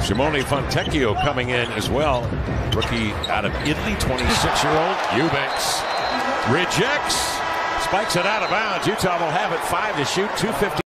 Simone Fontecchio coming in as well. Rookie out of Italy, 26-year-old Eubanks rejects, spikes it out of bounds. Utah will have it five to shoot, 250.